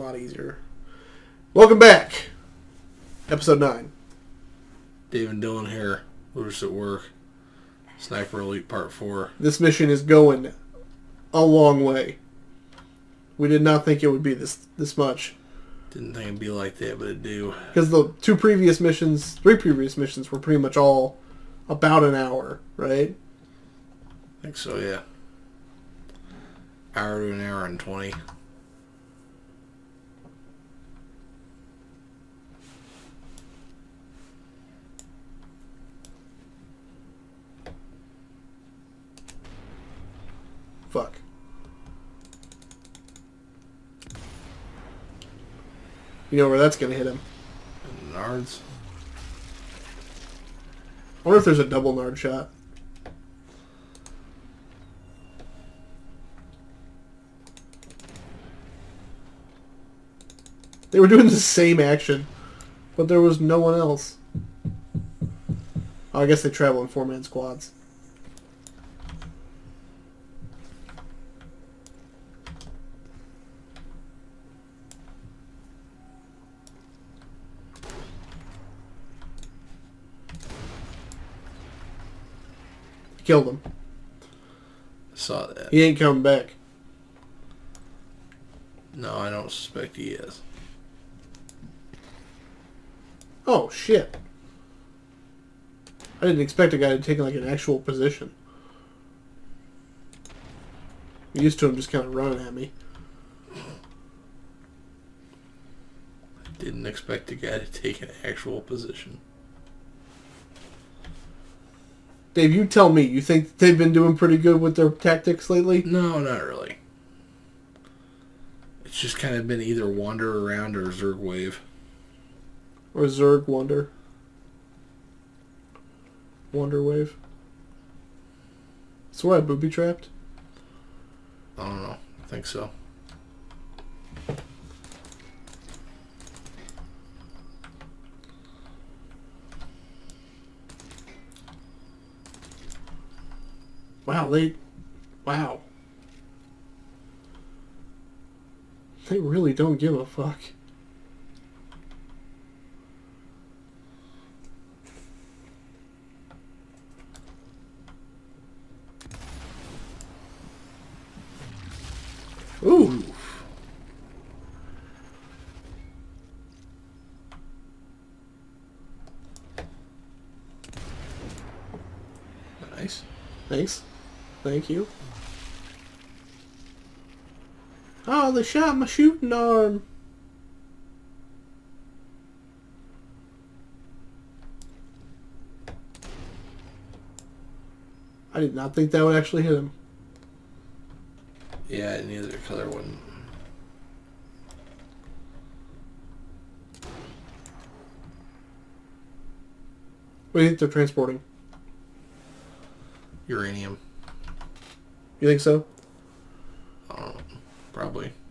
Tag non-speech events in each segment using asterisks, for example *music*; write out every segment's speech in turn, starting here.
A lot easier. Welcome back. Episode 9. Dave and Dylan here. We're just at work. Sniper Elite Part 4. This mission is going a long way. We did not think it would be this this much. Didn't think it'd be like that, but it do. Because the two previous missions, three previous missions, were pretty much all about an hour, right? I think so, yeah. Hour to an hour and 20. Fuck. You know where that's gonna hit him. Nards. I wonder if there's a double nard shot. They were doing the same action, but there was no one else. Oh, I guess they travel in four-man squads. Killed him. Saw that. He ain't coming back. No, I don't suspect he is. Oh shit! I didn't expect a guy to take like an actual position. I'm used to him just kind of running at me. Didn't expect a guy to take an actual position. Dave, you tell me. You think they've been doing pretty good with their tactics lately? No, not really. It's just kind of been either wander around or Zerg wave. Or Zerg Wonder? Wonder Wave? So I booby trapped? I don't know. I think so. Wow, they... Wow. They really don't give a fuck. Ooh. Nice. Thanks. Thank you. Ah, oh, they shot my shooting arm. I did not think that would actually hit him. Yeah, neither color wouldn't. What do you think they're transporting? Uranium. You think so? I. Probably. *laughs*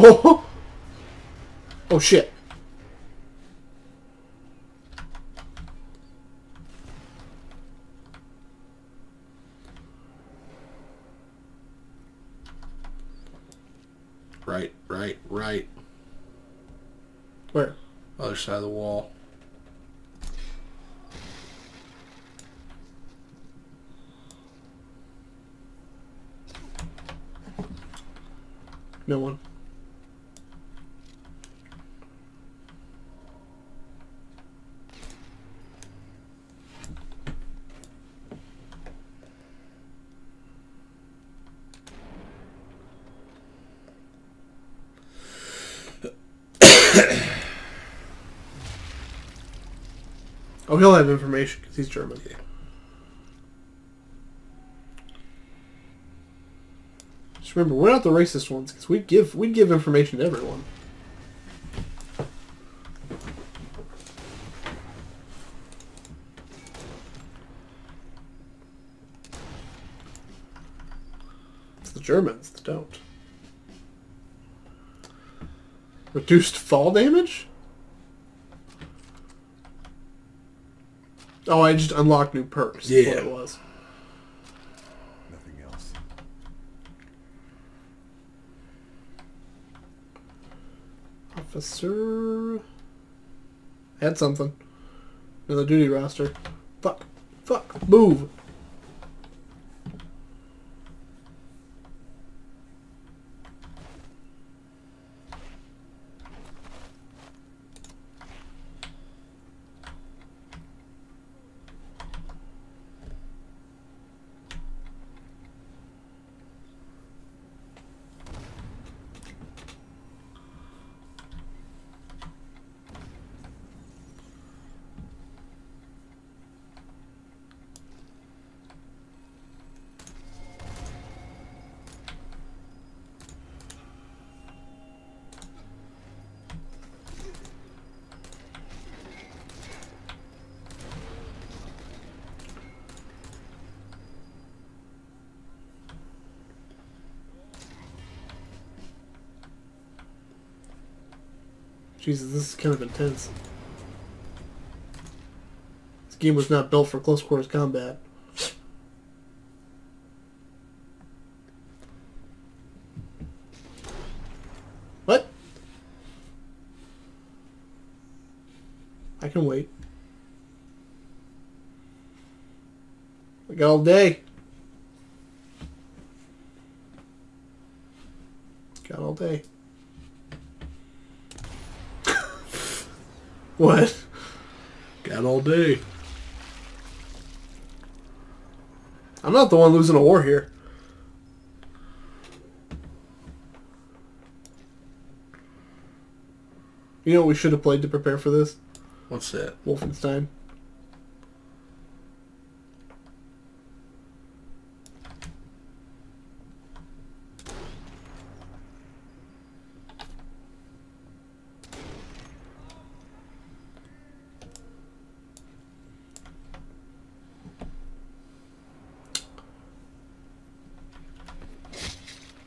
Oh! Oh shit. Right, right, right. Where? Other side of the wall. No one. oh, he'll have information because he's German. Yeah. Remember, we're not the racist ones because we give we give information to everyone. It's the Germans that don't. Reduced fall damage? Oh, I just unlocked new perks. That's what Yeah. it was. Officer. Had something. Another duty roster. Fuck. Fuck. Move. Jesus, this is kind of intense. This game was not built for close quarters combat. What? I can wait. I got all day. Got all day. What? Got all day. I'm not the one losing a war here. You know what we should have played to prepare for this? What's that? Wolfenstein.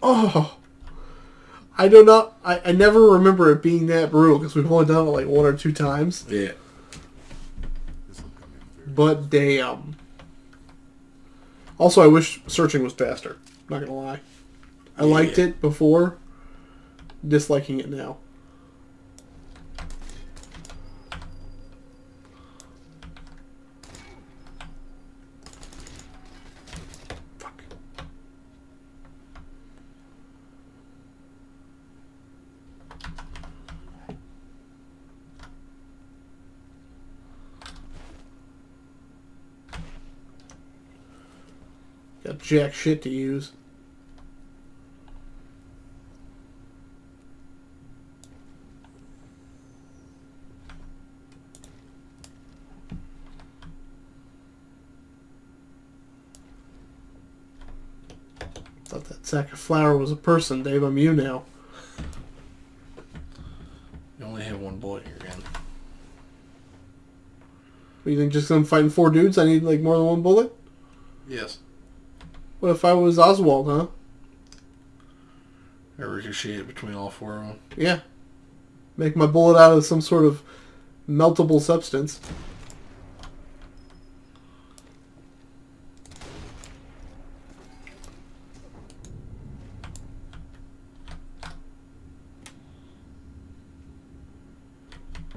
Oh, I do not. I, I never remember it being that brutal because we've only done it like one or two times. Yeah. But damn. Also, I wish searching was faster. Not gonna lie. I liked it before. Disliking it now. Jack shit to use. Thought that sack of flour was a person, Dave. I'm you now. You only have one bullet in your gun. What, you think just 'cause I'm fighting four dudes, I need like more than one bullet? Yes. What if I was Oswald, huh? I ricochet between all four of them. Yeah. Make my bullet out of some sort of meltable substance.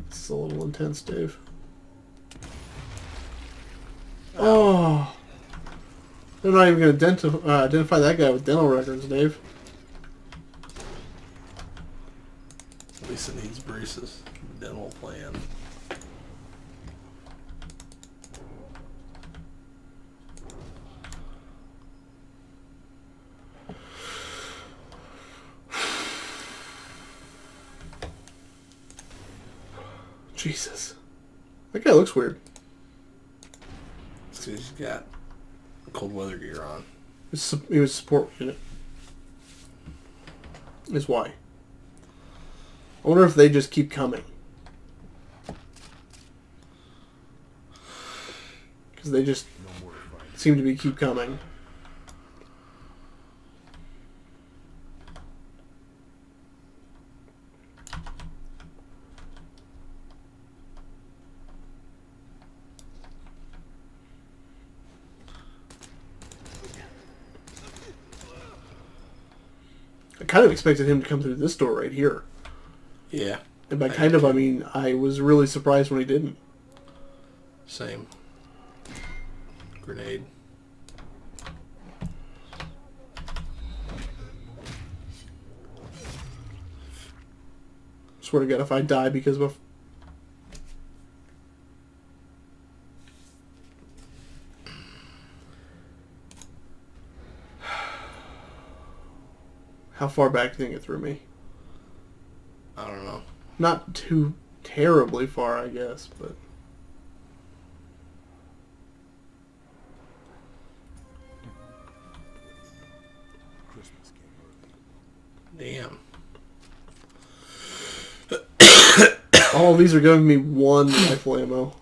It's a little intense, Dave. Oh. They're not even going to identi- uh, identify that guy with dental records, Dave. At least it needs braces. Dental plan. Jesus. That guy looks weird. It's 'cause he's got cold weather gear on. It's su- He was support unit. Is why. I wonder if they just keep coming. Because they just seem to be keep coming. Kind of expected him to come through this door right here. Yeah. And by kind of, I mean I was really surprised when he didn't. Same. Grenade. Swear to God, if I die because of far back do you think it threw me? I don't know. Not too terribly far, I guess, but Christmas came early. Damn. *coughs* all these are giving me one rifle ammo.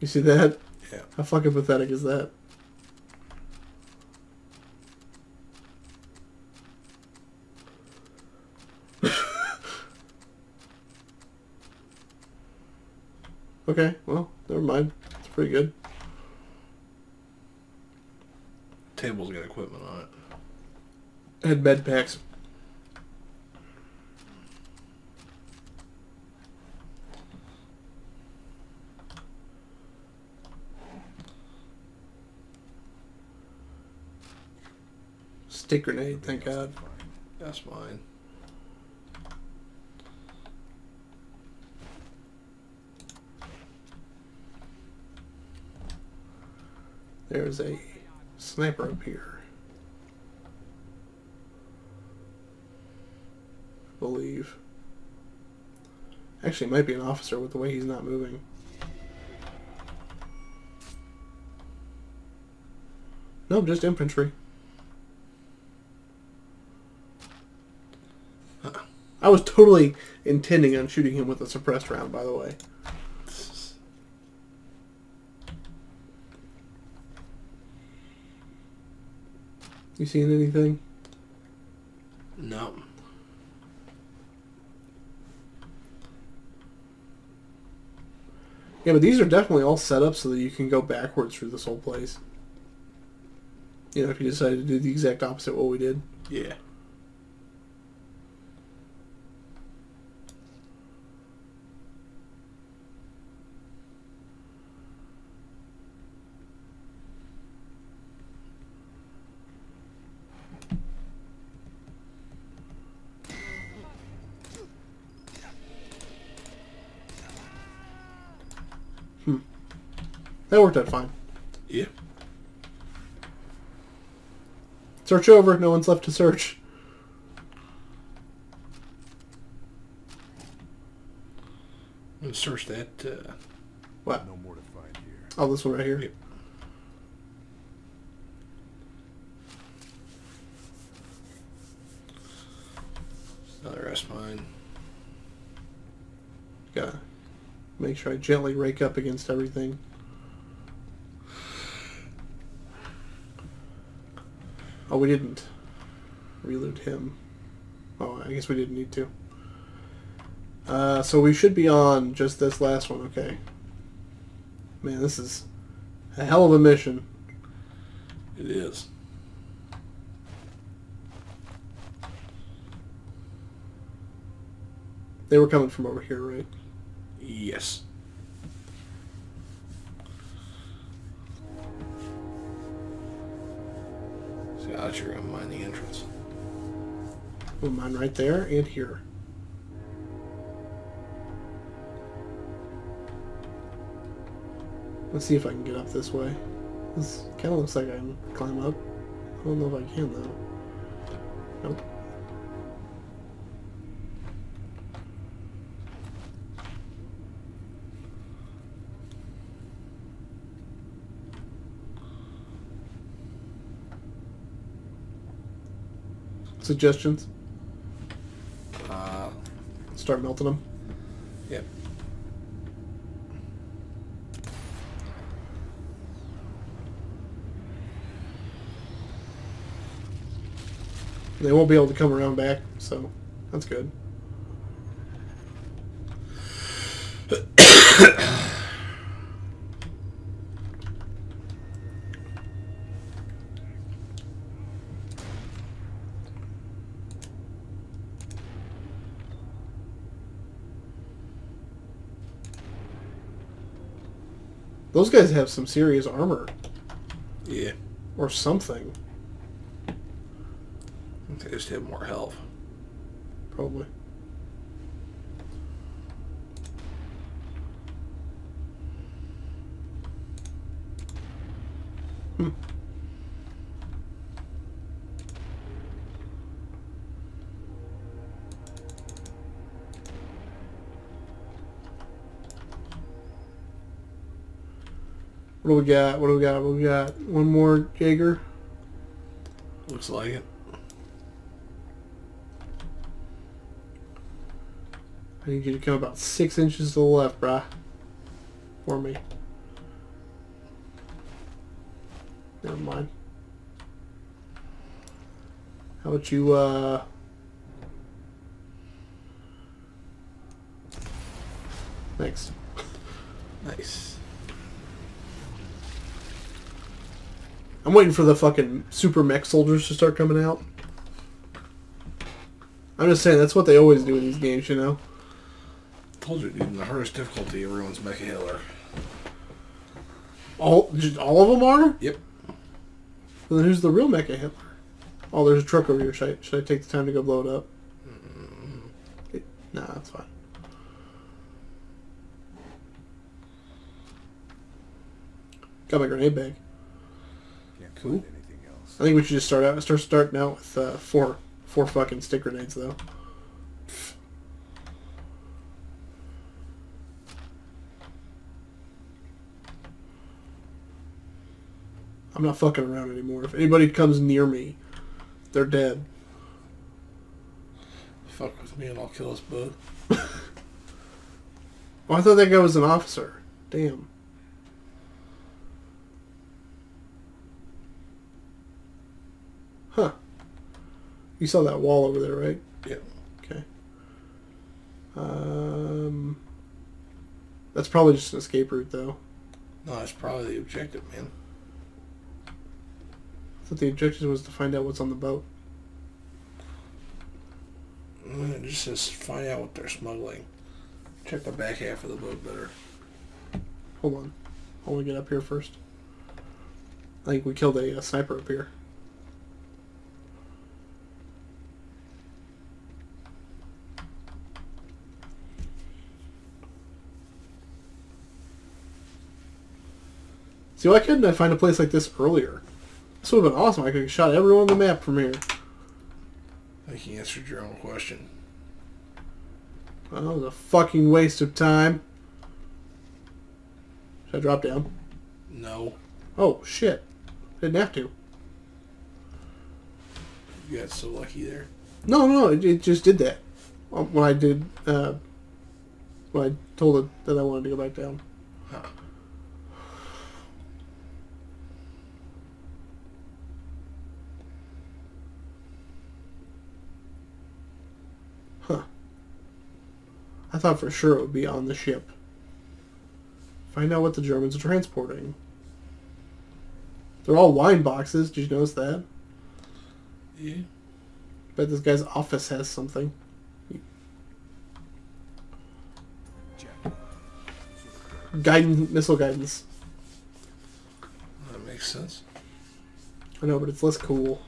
You see that? Yeah. How fucking pathetic is that? Okay, well, never mind. It's pretty good. Table's got equipment on it. Had med packs. Stick grenade, thank God. That's mine. There's a sniper up here. I believe. Actually, it might be an officer with the way he's not moving. Nope, just infantry. I was totally intending on shooting him with a suppressed round, by the way. You seen anything? No. Yeah, but these are definitely all set up so that you can go backwards through this whole place. You know, if you decide to do the exact opposite of what we did. Yeah. That worked out fine. Yeah. Search over. No one's left to search. Let's search that. Uh, What? No more to find here. Oh, this one right here. Yep. another S mine. Make sure I gently rake up against everything. Oh, we didn't reload him. Oh, I guess we didn't need to. Uh, so we should be on just this last one, okay. Man, this is a hell of a mission. It is. They were coming from over here, right? Yes. So out you're gonna um, mine the entrance. Well, mine right there and here. Let's see if I can get up this way. This kind of looks like I can climb up. I don't know if I can though. Nope. Suggestions? Uh, Start melting them. yep. They won't be able to come around back, so that's good. Those guys have some serious armor Yeah. or something, They just have more health. probably. What do we got? What do we got? What do we got? One more Jaeger. Looks like it. I need you to come about six inches to the left, brah. For me. Never mind. How about you, uh... Thanks. Nice. I'm waiting for the fucking super mech soldiers to start coming out. I'm just saying, that's what they always do in these games, you know? Told you, dude, in the hardest difficulty, everyone's Mecha Hitler. All, just all of them are? Yep. Well, then who's the real Mecha Hitler? Oh, there's a truck over here. Should I, should I take the time to go blow it up? It- nah, that's fine. Got my grenade bag. Find anything else. I think we should just start out. Start starting out with uh, four, four fucking stick grenades though. I'm not fucking around anymore. If anybody comes near me, they're dead. Fuck with me and I'll kill us both. *laughs* Oh, I thought that guy was an officer. Damn. Huh. You saw that wall over there, right? Yeah. Okay. Um, that's probably just an escape route, though. No, that's probably the objective, man. I thought the objective was to find out what's on the boat. Mm, It just says find out what they're smuggling. Check the back half of the boat better. Hold on. I want to get up here first. I think we killed a, uh sniper up here. See, why couldn't I find a place like this earlier? This would have been awesome. I could have shot everyone on the map from here. I think you answered your own question. Well, that was a fucking waste of time. Should I drop down? No. Oh, shit. Didn't have to. You got so lucky there. No, no, it, it just did that. When I did, uh, when I told it that I wanted to go back down. Huh. I thought for sure it would be on the ship. Find out what the Germans are transporting. They're all wine boxes. Did you notice that? Yeah. Bet this guy's office has something. Guidance, missile guidance. That makes sense. I know, but it's less cool.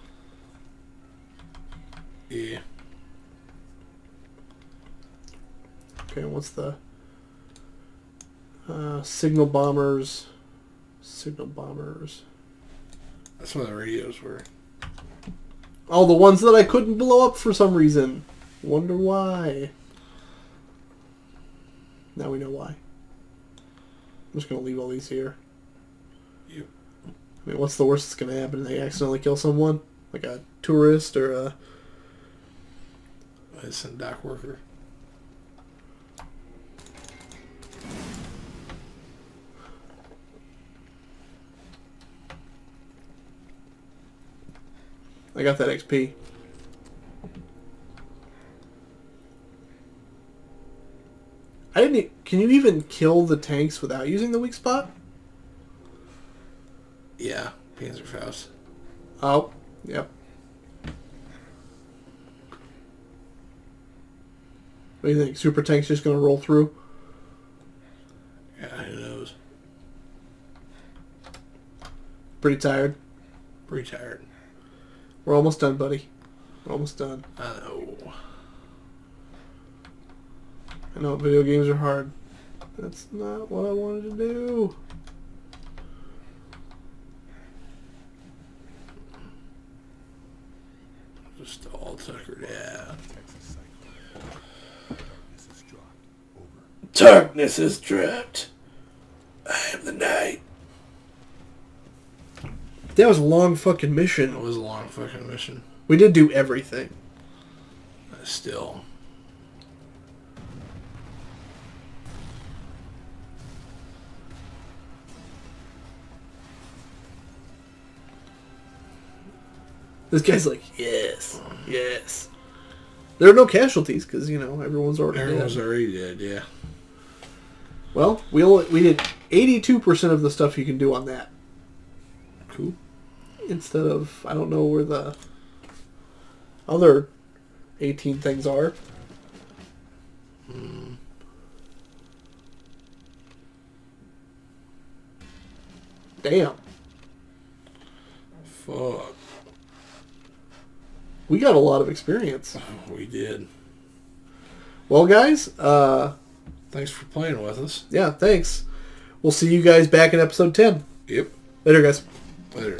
Yeah. Okay, what's the uh, signal bombers? Signal bombers. That's where the radios were. Oh, the ones that I couldn't blow up for some reason. Wonder why. Now we know why. I'm just gonna leave all these here. Yep. I mean, what's the worst that's gonna happen? They accidentally kill someone, like a tourist or a. A dock worker. I got that XP. I didn't. e- Can you even kill the tanks without using the weak spot? Yeah. Panzerfaust. Oh, yep. What do you think? Super tank's just gonna roll through? Yeah, who knows? Pretty tired. Pretty tired. We're almost done, buddy. We're almost done. I know. I know video games are hard. That's not what I wanted to do. Just all tuckered out. Texas is dropped. Darkness is trapped. I am the night. That was a long fucking mission. It was a long fucking mission. We did do everything. Still. This guy's like, yes, yes. There are no casualties because you know everyone's already Everyone's dead. already dead, yeah. Well, we only we did eighty-two percent of the stuff you can do on that Cool. Instead of I don't know where the other eighteen things are. Damn, Fuck. we got a lot of experience. *laughs* We did. Well, guys, uh, Thanks for playing with us. yeah, thanks. We'll see you guys back in episode ten. Yep. Later, guys. Later.